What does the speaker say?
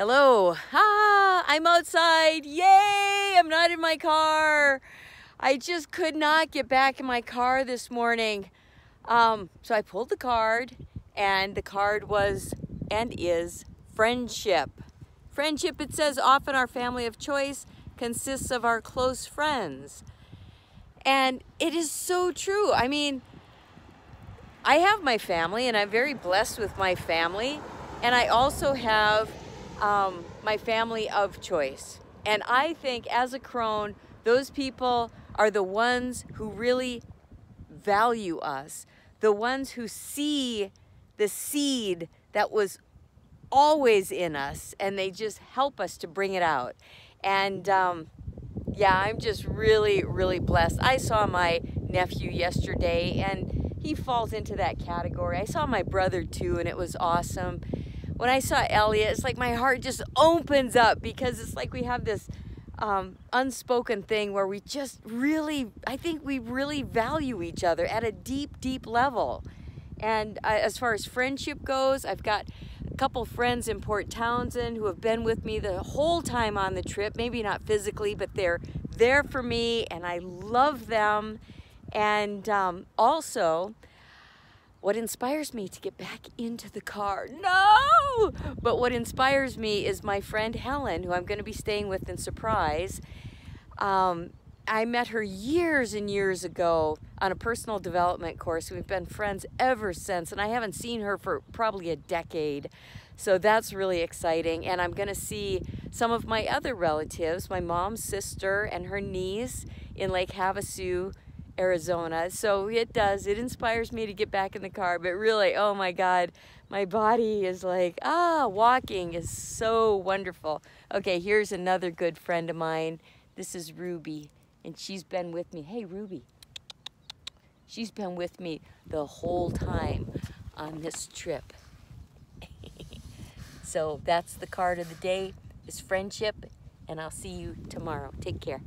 Hello. Ah, I'm outside. Yay! I'm not in my car. I just could not get back in my car this morning. Um, so I pulled the card, and the card was and is friendship. Friendship, it says, often our family of choice consists of our close friends. And it is so true. I mean, I have my family, and I'm very blessed with my family. And I also have um, my family of choice. And I think as a crone, those people are the ones who really value us, the ones who see the seed that was always in us and they just help us to bring it out. And um, yeah, I'm just really, really blessed. I saw my nephew yesterday and he falls into that category. I saw my brother too, and it was awesome when I saw Elliot, it's like my heart just opens up because it's like we have this um, unspoken thing where we just really, I think we really value each other at a deep, deep level. And uh, as far as friendship goes, I've got a couple friends in Port Townsend who have been with me the whole time on the trip. Maybe not physically, but they're there for me and I love them. And um, also, what inspires me to get back into the car? No! But what inspires me is my friend Helen, who I'm going to be staying with in Surprise. Um, I met her years and years ago on a personal development course. We've been friends ever since, and I haven't seen her for probably a decade. So that's really exciting. And I'm going to see some of my other relatives, my mom's sister and her niece in Lake Havasu Arizona. So it does. It inspires me to get back in the car. But really, oh my God, my body is like, ah, walking is so wonderful. Okay, here's another good friend of mine. This is Ruby, and she's been with me. Hey, Ruby. She's been with me the whole time on this trip. so that's the card of the day is friendship, and I'll see you tomorrow. Take care.